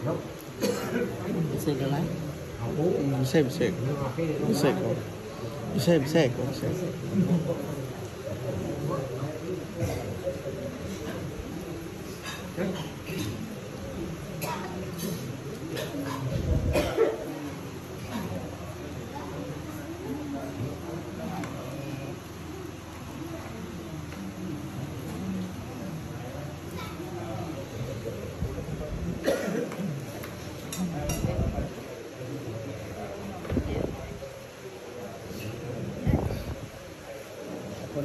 Second line? Mm, same second. Second. Same second. คน